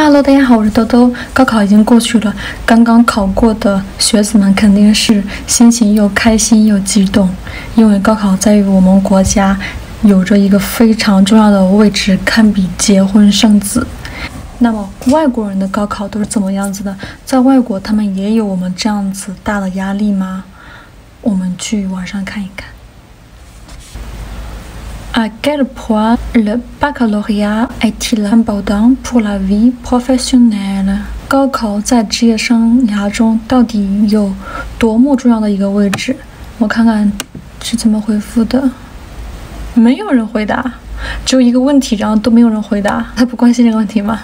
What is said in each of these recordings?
Hello，大家好，我是兜兜。高考已经过去了，刚刚考过的学子们肯定是心情又开心又激动，因为高考在于我们国家有着一个非常重要的位置，堪比结婚生子。那么外国人的高考都是怎么样子的？在外国，他们也有我们这样子大的压力吗？我们去网上看一看。À quel point le baccalauréat est-il important pour la vie professionnelle？高考在职业生涯中到底有多么重要的一个位置？我看看是怎么回复的。没有人回答，只有一个问题，然后都没有人回答。他不关心这个问题吗？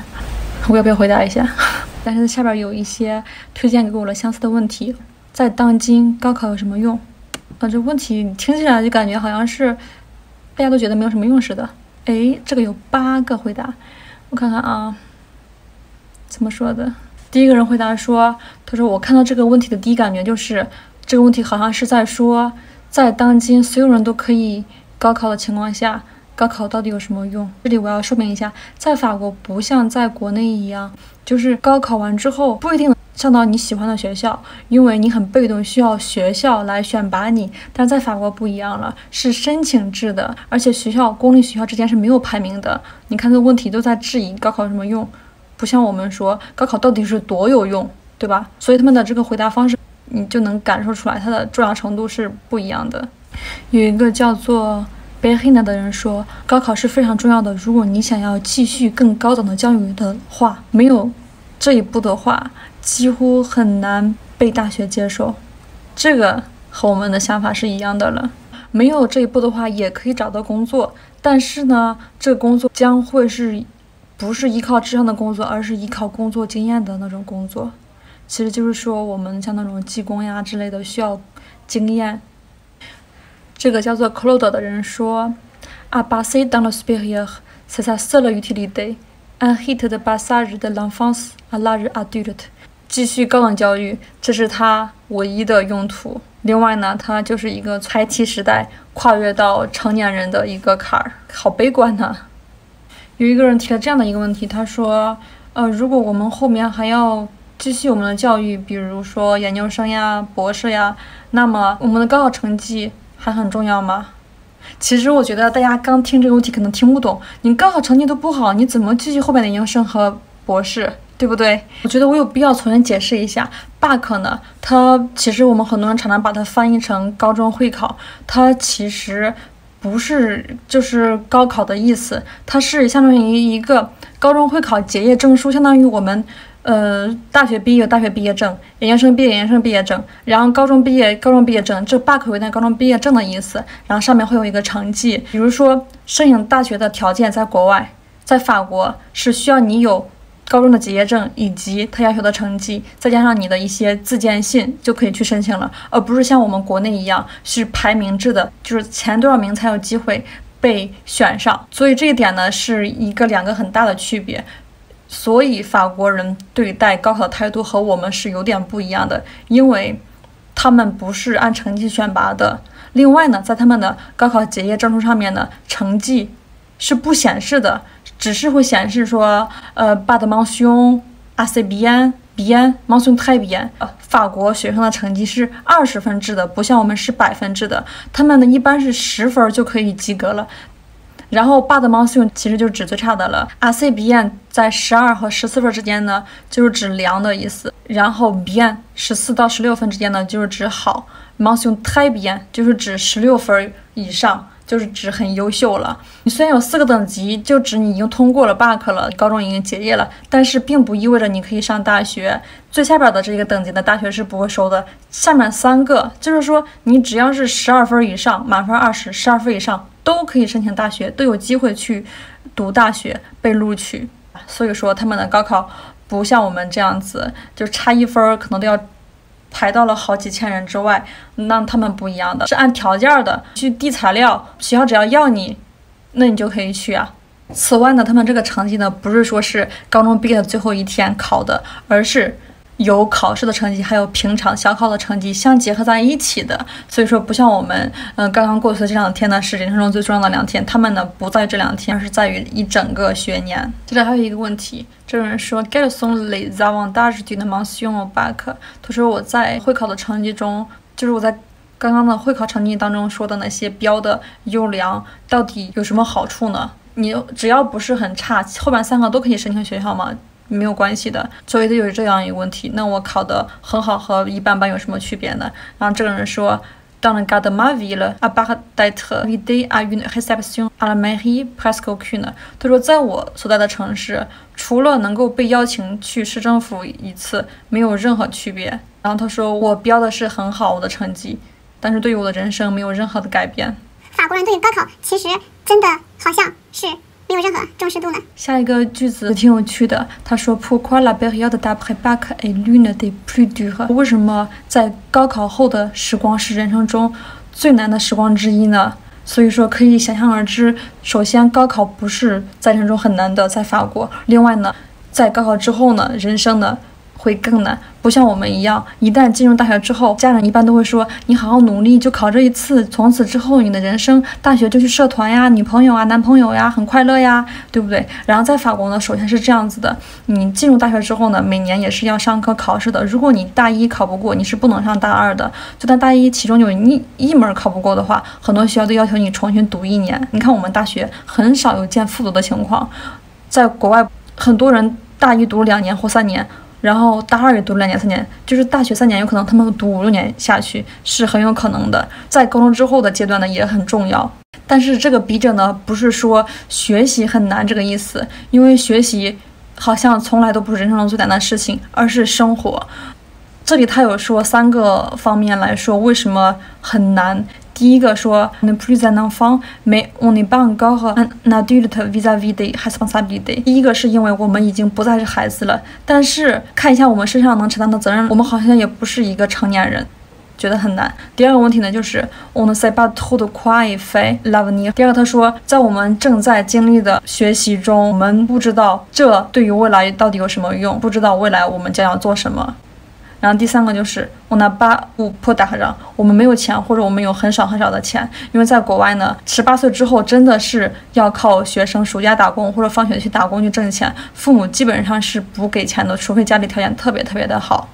我要不要回答一下？但是下边有一些推荐给我的相似的问题。在当今，高考有什么用？啊，这问题听起来就感觉好像是。大家都觉得没有什么用似的，哎，这个有八个回答，我看看啊，怎么说的？第一个人回答说：“他说我看到这个问题的第一感觉就是，这个问题好像是在说，在当今所有人都可以高考的情况下，高考到底有什么用？”这里我要说明一下，在法国不像在国内一样，就是高考完之后不一定。上到你喜欢的学校，因为你很被动，需要学校来选拔你。但在法国不一样了，是申请制的，而且学校公立学校之间是没有排名的。你看这个问题都在质疑高考有什么用，不像我们说高考到底是多有用，对吧？所以他们的这个回答方式，你就能感受出来它的重要程度是不一样的。有一个叫做 b e h i n a 的人说，高考是非常重要的。如果你想要继续更高等的教育的话，没有这一步的话。几乎很难被大学接受，这个和我们的想法是一样的了。没有这一步的话，也可以找到工作，但是呢，这个工作将会是不是依靠智商的工作，而是依靠工作经验的那种工作。其实就是说，我们像那种技工呀之类的，需要经验。这个叫做 Claude 的人说：“À passer dans le supérieur, c'est sa seule utilité. Un hit de passage de l'enfance à l'âge adulte.” 继续高等教育，这是他唯一的用途。另外呢，它就是一个孩提时代跨越到成年人的一个坎儿，好悲观呐。有一个人提了这样的一个问题，他说：“呃，如果我们后面还要继续我们的教育，比如说研究生呀、博士呀，那么我们的高考成绩还很重要吗？”其实我觉得大家刚听这个问题可能听不懂，你高考成绩都不好，你怎么继续后面的研究生和博士？对不对？我觉得我有必要重新解释一下，bac 呢，它其实我们很多人常常把它翻译成高中会考，它其实不是就是高考的意思，它是相当于一个高中会考结业证书，相当于我们呃大学毕业大学毕业证，研究生毕业研究生毕业证，然后高中毕业高中毕业证，这 bac 有那高中毕业证的意思，然后上面会有一个成绩，比如说申请大学的条件，在国外，在法国是需要你有。高中的结业证以及他要求的成绩，再加上你的一些自荐信，就可以去申请了，而不是像我们国内一样是排名制的，就是前多少名才有机会被选上。所以这一点呢，是一个两个很大的区别。所以法国人对待高考的态度和我们是有点不一样的，因为他们不是按成绩选拔的。另外呢，在他们的高考结业证书上面呢，成绩是不显示的。只是会显示说，呃，bad mention assez bien，bien mention très bien。法国学生的成绩是二十分制的，不像我们是百分制的。他们呢一般是十分就可以及格了。然后 bad mention 其实就指最差的了。a s b i e n 在十二和十四分之间呢，就是指良的意思。然后 bien 十四到十六分之间呢，就是指好。m o n s i o n très bien 就是指十六分以上。就是指很优秀了。你虽然有四个等级，就指你已经通过了 bac 了，高中已经结业了，但是并不意味着你可以上大学。最下边的这个等级的大学是不会收的。下面三个就是说，你只要是十二分以上，满分二十，十二分以上都可以申请大学，都有机会去读大学被录取。所以说，他们的高考不像我们这样子，就差一分可能都要。排到了好几千人之外，那他们不一样的是按条件的去递材料，学校只要要你，那你就可以去啊。此外呢，他们这个成绩呢，不是说是高中毕业的最后一天考的，而是有考试的成绩，还有平常小考的成绩相结合在一起的。所以说，不像我们，嗯，刚刚过去的这两天呢，是人生中最重要的两天。他们呢，不在这两天，而是在于一整个学年。接着还有一个问题，这个人说，Get some les avantages du mention au bac。他说我在会考的成绩中，就是我在刚刚的会考成绩当中说的那些标的优良，到底有什么好处呢？你只要不是很差，后边三个都可以申请学校吗？没有关系的，所以就是这样一个问题。那我考的很好和一般般有什么区别呢？然后这个人说，Dans le cadre de ma ville, à part d'être invité à une réception à la mairie, presque aucune。他说，在我所在的城市，除了能够被邀请去市政府一次，没有任何区别。然后他说，我标的是很好我的成绩，但是对于我的人生没有任何的改变。法国人对于高考其实真的好像是。没有任何重视度呢。下一个句子挺有趣的，他说：“Pourquoi la période d'après bac est l'une des plus dures？” 为什么在高考后的时光是人生中最难的时光之一呢？所以说可以想象而知，首先高考不是在人生中很难的，在法国。另外呢，在高考之后呢，人生呢。会更难，不像我们一样，一旦进入大学之后，家长一般都会说：“你好好努力，就考这一次，从此之后你的人生，大学就去社团呀、女朋友啊、男朋友呀，很快乐呀，对不对？”然后在法国呢，首先是这样子的，你进入大学之后呢，每年也是要上课考试的。如果你大一考不过，你是不能上大二的。就在大一其中有一一门考不过的话，很多学校都要求你重新读一年。你看我们大学很少有见复读的情况，在国外很多人大一读两年或三年。然后大二也读了两年三年，就是大学三年，有可能他们读五六年下去是很有可能的。在高中之后的阶段呢也很重要，但是这个笔者呢不是说学习很难这个意思，因为学习好像从来都不是人生中最难的事情，而是生活。这里他有说三个方面来说为什么很难。第一个说，ne plus un enfant，mais on n'est pas encore un adulte vis-à-vis des responsabilités。第一个是因为我们已经不再是孩子了，但是看一下我们身上能承担的责任，我们好像也不是一个成年人，觉得很难。第二个问题呢，就是 on ne sait pas trop de quoi faire l'avenir。第二个他说，在我们正在经历的学习中，我们不知道这对于未来到底有什么用，不知道未来我们将要做什么。然后第三个就是我拿八五破打上，我们没有钱，或者我们有很少很少的钱，因为在国外呢，十八岁之后真的是要靠学生暑假打工或者放学去打工去挣钱，父母基本上是不给钱的，除非家里条件特别特别的好。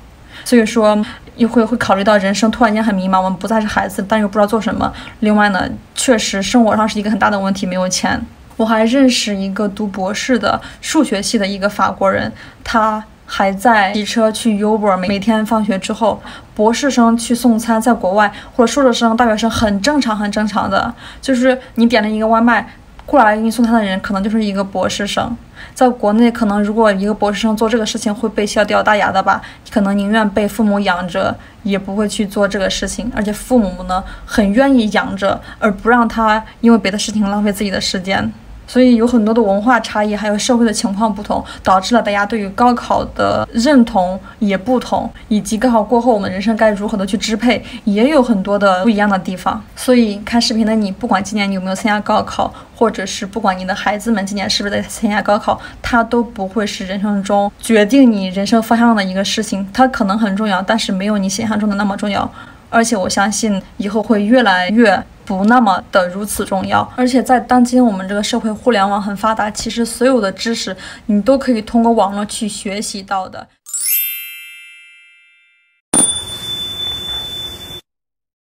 所以说，又会会考虑到人生突然间很迷茫，我们不再是孩子，但又不知道做什么。另外呢，确实生活上是一个很大的问题，没有钱。我还认识一个读博士的数学系的一个法国人，他。还在骑车去 Uber，每天放学之后，博士生去送餐，在国外或者硕士生、大学生很正常，很正常的，就是你点了一个外卖，过来给你送餐的人可能就是一个博士生。在国内，可能如果一个博士生做这个事情会被笑掉大牙的吧，可能宁愿被父母养着，也不会去做这个事情。而且父母呢，很愿意养着，而不让他因为别的事情浪费自己的时间。所以有很多的文化差异，还有社会的情况不同，导致了大家对于高考的认同也不同，以及高考过后我们人生该如何的去支配，也有很多的不一样的地方。所以看视频的你，不管今年你有没有参加高考，或者是不管你的孩子们今年是不是在参加高考，它都不会是人生中决定你人生方向的一个事情。它可能很重要，但是没有你想象中的那么重要。而且我相信以后会越来越。不那么的如此重要，而且在当今我们这个社会，互联网很发达，其实所有的知识你都可以通过网络去学习到的。